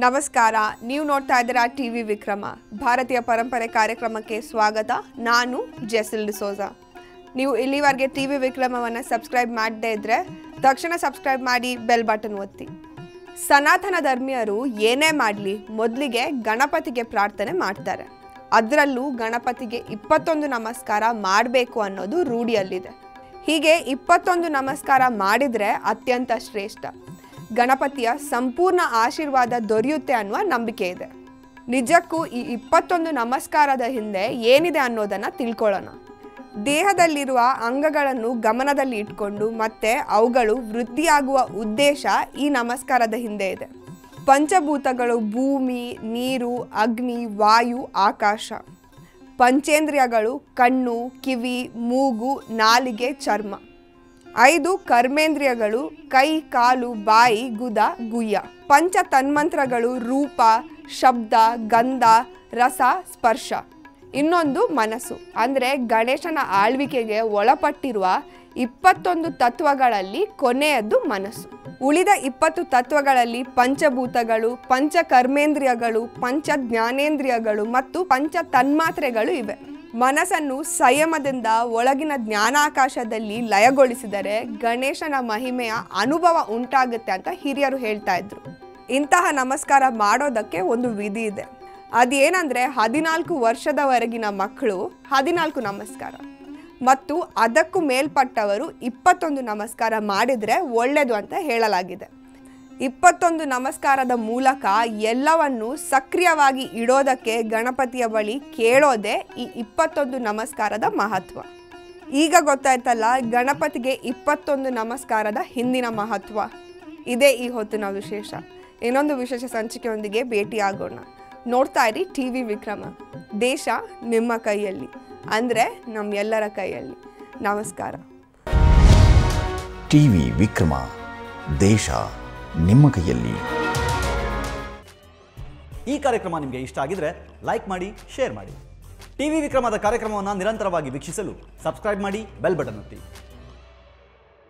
ನಮಸ್ಕಾರ. ನೀವು ನೋಡ್ತಾ ಇದ್ದೀರಾ ಟಿ ವಿ ವಿಕ್ರಮ. ಭಾರತೀಯ ಪರಂಪರೆ ಕಾರ್ಯಕ್ರಮಕ್ಕೆ ಸ್ವಾಗತ. ನಾನು ಜೆಸಿಲ್ ಡಿಸೋಜಾ. ನೀವು ಇಲ್ಲಿವರೆಗೆ ಟಿ ವಿ ವಿಕ್ರಮವನ್ನು ಸಬ್ಸ್ಕ್ರೈಬ್ ಮಾಡದೇ ಇದ್ದರೆ ತಕ್ಷಣ ಸಬ್ಸ್ಕ್ರೈಬ್ ಮಾಡಿ, ಬೆಲ್ ಬಟನ್ ಒತ್ತಿ. ಸನಾತನ ಧರ್ಮೀಯರು ಏನೇ ಮಾಡಲಿ, ಮೊದಲಿಗೆ ಗಣಪತಿಗೆ ಪ್ರಾರ್ಥನೆ ಮಾಡ್ತಾರೆ. ಅದರಲ್ಲೂ ಗಣಪತಿಗೆ ಇಪ್ಪತ್ತೊಂದು ನಮಸ್ಕಾರ ಮಾಡಬೇಕು ಅನ್ನೋದು ರೂಢಿಯಲ್ಲಿದೆ. ಹೀಗೆ ಇಪ್ಪತ್ತೊಂದು ನಮಸ್ಕಾರ ಮಾಡಿದರೆ ಅತ್ಯಂತ ಶ್ರೇಷ್ಠ. ಗಣಪತಿಯ ಸಂಪೂರ್ಣ ಆಶೀರ್ವಾದ ದೊರೆಯುತ್ತೆ ಅನ್ನುವ ನಂಬಿಕೆ ಇದೆ. ನಿಜಕ್ಕೂ ಈ ಇಪ್ಪತ್ತೊಂದು ನಮಸ್ಕಾರದ ಹಿಂದೆ ಏನಿದೆ ಅನ್ನೋದನ್ನು ತಿಳ್ಕೊಳ್ಳೋಣ. ದೇಹದಲ್ಲಿರುವ ಅಂಗಗಳನ್ನು ಗಮನದಲ್ಲಿ ಇಟ್ಕೊಂಡು ಮತ್ತೆ ಅವುಗಳು ವೃದ್ಧಿಯಾಗುವ ಉದ್ದೇಶ ಈ ನಮಸ್ಕಾರದ ಹಿಂದೆ ಇದೆ. ಪಂಚಭೂತಗಳು ಭೂಮಿ, ನೀರು, ಅಗ್ನಿ, ವಾಯು, ಆಕಾಶ. ಪಂಚೇಂದ್ರಿಯಗಳು ಕಣ್ಣು, ಕಿವಿ, ಮೂಗು, ನಾಲಿಗೆ ಚರ್ಮ. ಐದು ಕರ್ಮೇಂದ್ರಿಯಗಳು, ಕೈ, ಕಾಲು, ಬಾಯಿ, ಗುದ, ಗುಯ್ಯ. ಪಂಚ ತನ್ಮಂತ್ರಗಳು, ರೂಪ, ಶಬ್ದ, ಗಂಧ, ರಸ, ಸ್ಪರ್ಶ. ಇನ್ನೊಂದು ಮನಸ್ಸು. ಅಂದರೆ ಗಣೇಶನ ಆಳ್ವಿಕೆಗೆ ಒಳಪಟ್ಟಿರುವ ಇಪ್ಪತ್ತೊಂದು ತತ್ವಗಳಲ್ಲಿ ಕೊನೆಯದ್ದು ಮನಸ್ಸು. ಉಳಿದ ಇಪ್ಪತ್ತು ತತ್ವಗಳಲ್ಲಿ ಪಂಚಭೂತಗಳು ಪಂಚ ಕರ್ಮೇಂದ್ರಿಯಗಳು ಪಂಚ ಜ್ಞಾನೇಂದ್ರಿಯಗಳು ಮತ್ತು ಪಂಚ ತನ್ಮಾತ್ರೆಗಳು ಇವೆ. ಮನಸ್ಸನ್ನು ಸಂಯಮದಿಂದ ಒಳಗಿನ ಜ್ಞಾನಾಕಾಶದಲ್ಲಿ ಲಯಗೊಳಿಸಿದರೆ ಗಣೇಶನ ಮಹಿಮೆಯ ಅನುಭವ ಉಂಟಾಗುತ್ತೆ ಅಂತ ಹಿರಿಯರು ಹೇಳ್ತಾ ಇದ್ರು. ಇಂತಹ ನಮಸ್ಕಾರ ಮಾಡೋದಕ್ಕೆ ಒಂದು ವಿಧಿ ಇದೆ. ಅದೇನಂದ್ರೆ ಹದಿನಾಲ್ಕು ವರ್ಷದವರೆಗಿನ ಮಕ್ಕಳು ಹದಿನಾಲ್ಕು ನಮಸ್ಕಾರ. ಮತ್ತು ಅದಕ್ಕೂ ಮೇಲ್ಪಟ್ಟವರು ಇಪ್ಪತ್ತೊಂದು ನಮಸ್ಕಾರ ಮಾಡಿದರೆ ಒಳ್ಳೆಯದು ಅಂತ ಹೇಳಲಾಗಿದೆ. ಇಪ್ಪತ್ತೊಂದು ನಮಸ್ಕಾರದ ಮೂಲಕ ಎಲ್ಲವನ್ನು ಸಕ್ರಿಯವಾಗಿ ಇಡೋದಕ್ಕೆ ಗಣಪತಿಯ ಬಳಿ ಕೇಳೋದೇ ಈ ಇಪ್ಪತ್ತೊಂದು ನಮಸ್ಕಾರದ ಮಹತ್ವ. ಈಗ ಗೊತ್ತಾಯ್ತಲ್ಲ, ಗಣಪತಿಗೆ ಇಪ್ಪತ್ತೊಂದು ನಮಸ್ಕಾರದ ಹಿಂದಿನ ಮಹತ್ವ. ಇದೇ ಈ ಹೊತ್ತಿನ ವಿಶೇಷ. ಇನ್ನೊಂದು ವಿಶೇಷ ಸಂಚಿಕೆಯೊಂದಿಗೆ ಭೇಟಿಯಾಗೋಣ. ನೋಡ್ತಾ ಇರಿ ಟಿ ವಿ ವಿಕ್ರಮ. ದೇಶ ನಿಮ್ಮ ಕೈಯಲ್ಲಿ, ಅಂದರೆ ನಮ್ಮೆಲ್ಲರ ಕೈಯಲ್ಲಿ. ನಮಸ್ಕಾರ. ಟಿ ವಿ ವಿಕ್ರಮ, ದೇಶ ನಿಮ್ಮ ಕೈಯಲ್ಲಿ. ಈ ಕಾರ್ಯಕ್ರಮ ನಿಮಗೆ ಇಷ್ಟ ಆಗಿದ್ರೆ ಲೈಕ್ ಮಾಡಿ ಶೇರ್ ಮಾಡಿ. ಟಿವಿ ವಿಕ್ರಮದ ಕಾರ್ಯಕ್ರಮವನ್ನು ನಿರಂತರವಾಗಿ ವೀಕ್ಷಿಸಲು ಸಬ್ಸ್ಕ್ರೈಬ್ ಮಾಡಿ ಬೆಲ್ ಬಟನ್ ಒತ್ತಿ.